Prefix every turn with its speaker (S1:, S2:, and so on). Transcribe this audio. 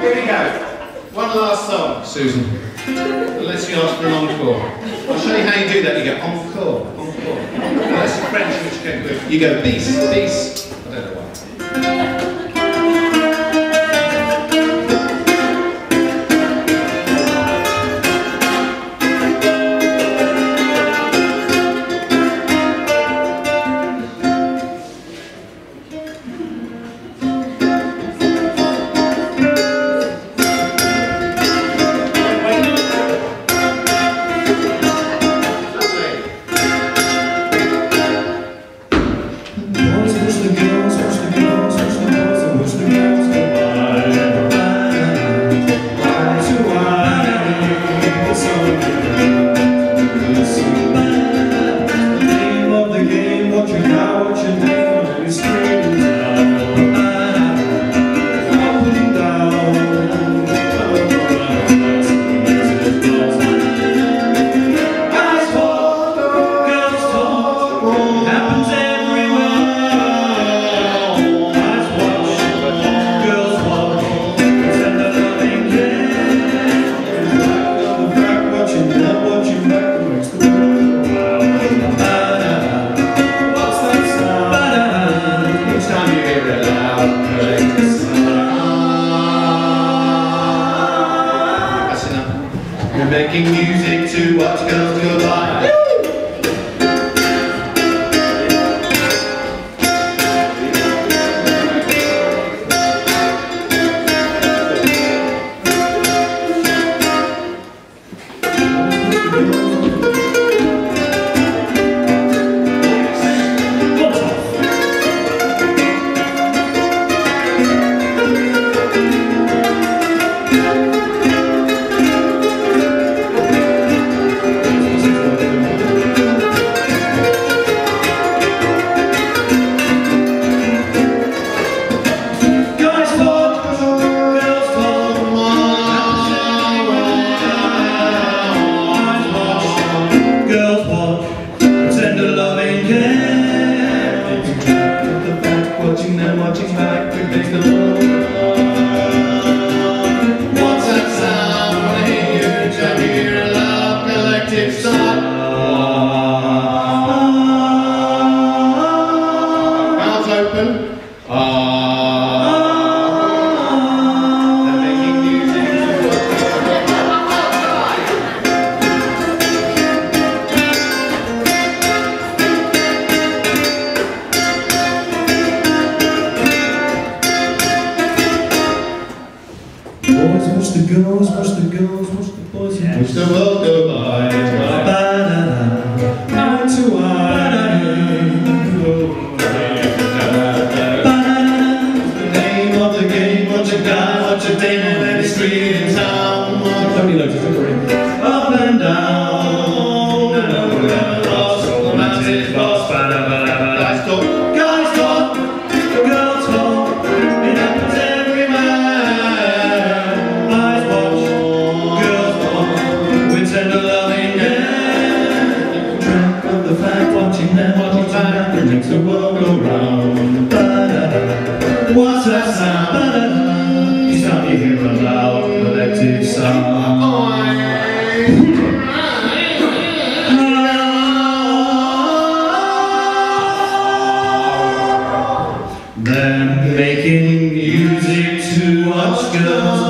S1: Here we go. One last song, Susan. Unless you ask for an encore. I'll show you how you do that. You go encore, encore. That's French which you go You go bis, bis. Making music to watch girls go
S2: girls, watch the girls, watch the boys,
S1: watch the world go the fact, watching them, watching back, it makes the world go round. What's that sound? Each time you hear a loud collective sound. Them making music to watch girls